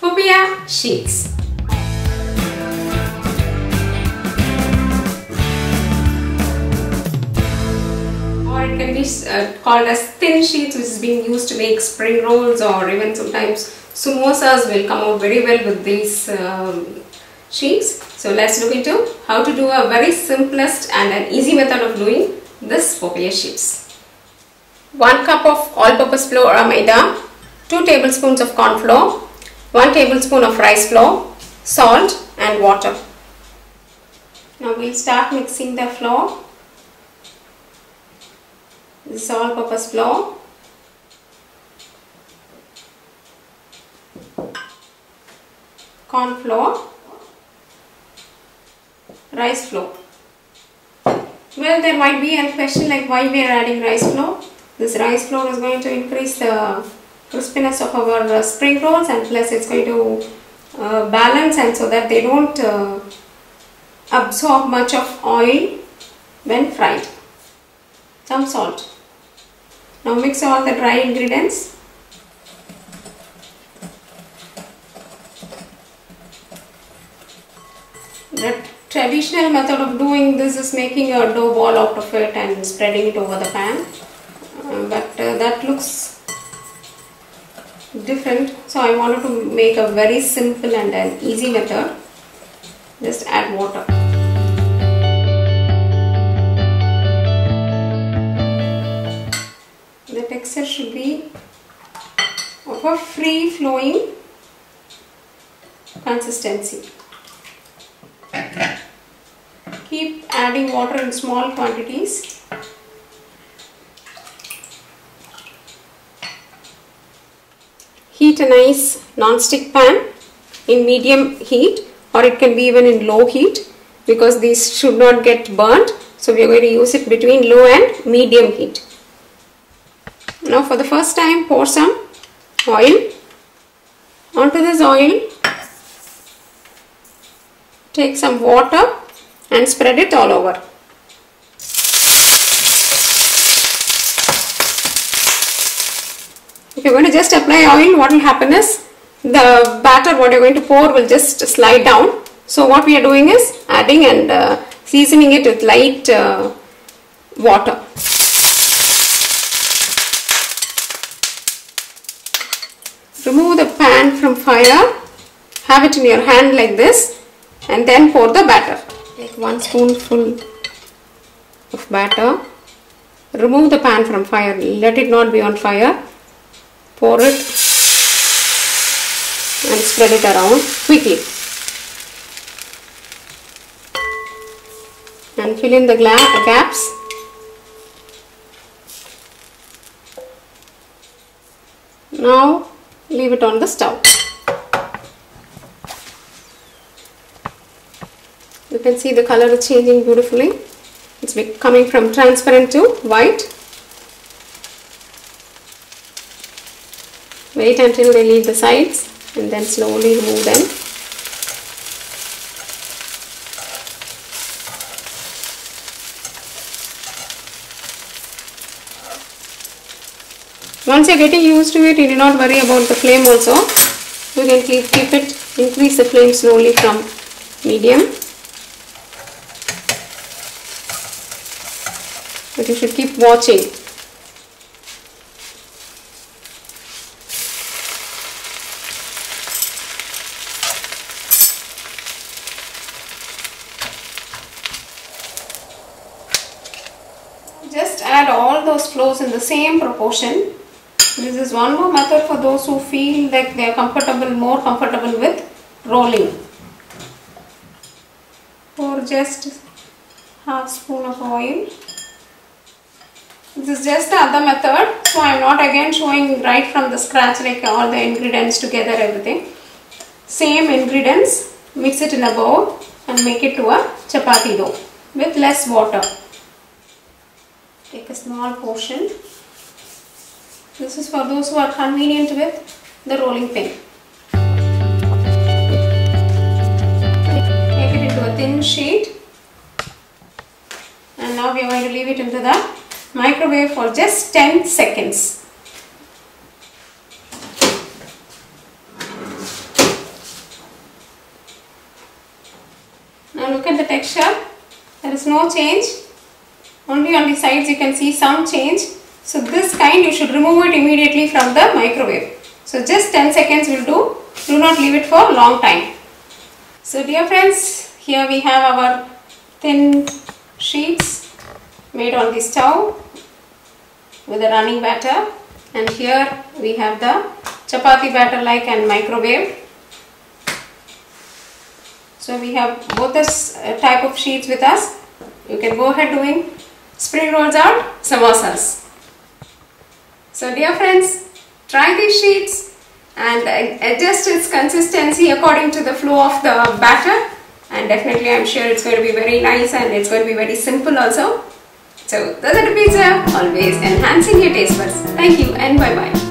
Popiah Sheets. Or it can be uh, called as thin sheets which is being used to make spring rolls or even sometimes samosas will come out very well with these um, sheets. So let's look into how to do a very simplest and an easy method of doing this popiah sheets. 1 cup of all-purpose flour or maida, 2 tablespoons of corn flour, 1 tablespoon of rice flour, salt and water. Now we'll start mixing the flour. This is all-purpose flour. Corn flour, rice flour. Well, there might be a question like why we are adding rice flour. This rice flour is going to increase the crispiness of our uh, spring rolls and plus it's going to uh, balance and so that they don't uh, absorb much of oil when fried. Some salt. Now mix all the dry ingredients. The traditional method of doing this is making a dough ball out of it and spreading it over the pan. Uh, but uh, that looks different. So I wanted to make a very simple and an easy method. Just add water. The texture should be of a free flowing consistency. Keep adding water in small quantities heat a nice non-stick pan in medium heat or it can be even in low heat because these should not get burnt. So we are going to use it between low and medium heat. Now for the first time pour some oil onto this oil. Take some water and spread it all over if you're going to just apply oil. What will happen is the batter what you're going to pour will just slide down. So what we are doing is adding and uh, seasoning it with light uh, water. Remove the pan from fire. Have it in your hand like this and then pour the batter. Take one spoonful of batter. Remove the pan from fire. Let it not be on fire pour it and spread it around quickly. And fill in the uh, gaps. Now leave it on the stove. You can see the color is changing beautifully. It's coming from transparent to white wait until they leave the sides and then slowly remove them. Once you're getting used to it you do not worry about the flame also. You can keep, keep it increase the flame slowly from medium. But you should keep watching just add all those flows in the same proportion. This is one more method for those who feel like they are comfortable more comfortable with rolling. Pour just half spoon of oil. This is just the other method so I am not again showing right from the scratch like all the ingredients together everything. Same ingredients mix it in a bowl and make it to a chapati dough with less water take a small portion. This is for those who are convenient with the rolling pin. Take it into a thin sheet. And now we are going to leave it into the microwave for just 10 seconds. Now look at the texture. There is no change. Only on the sides you can see some change. So this kind you should remove it immediately from the microwave. So just 10 seconds will do. Do not leave it for a long time. So dear friends, here we have our thin sheets made on the stove with a running batter and here we have the chapati batter like and microwave. So we have both this type of sheets with us. You can go ahead doing spring rolls or samosas. So dear friends, try these sheets and adjust its consistency according to the flow of the batter and definitely I'm sure it's going to be very nice and it's going to be very simple also. So, Dosa to Pizza, uh, always enhancing your taste buds. Thank you and bye bye.